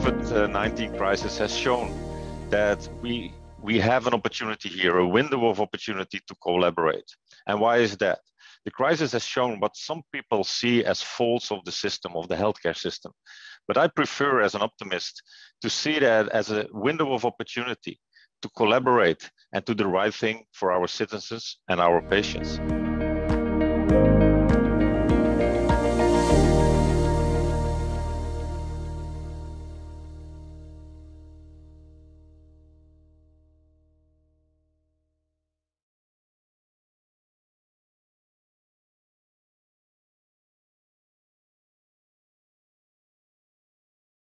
COVID-19 crisis has shown that we we have an opportunity here, a window of opportunity to collaborate. And why is that? The crisis has shown what some people see as faults of the system, of the healthcare system. But I prefer, as an optimist, to see that as a window of opportunity to collaborate and to do the right thing for our citizens and our patients.